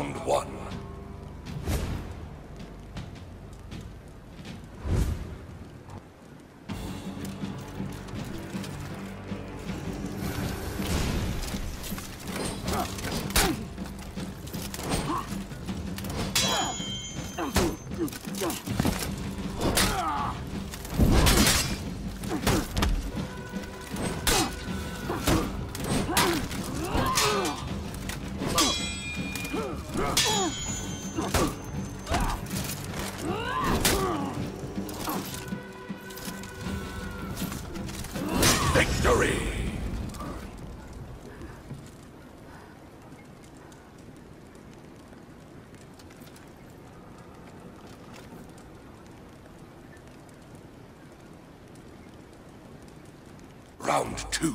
Round one. Victory! Round two.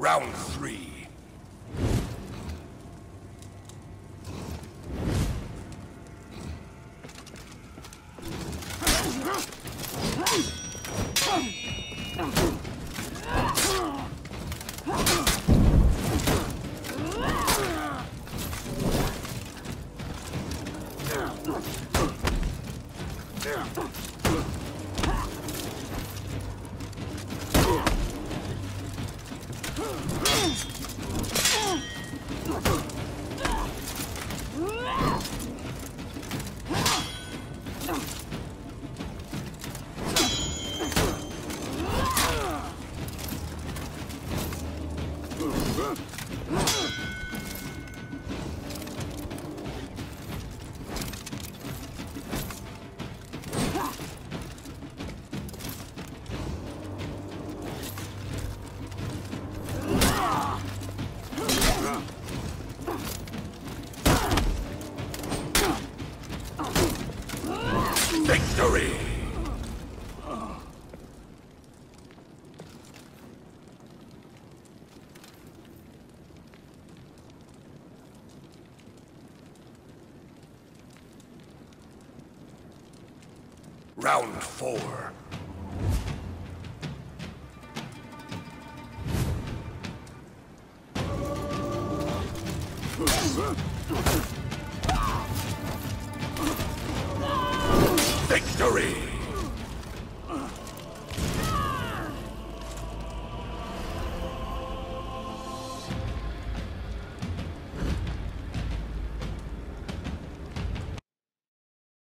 Round three. Yeah. Victory! Round four.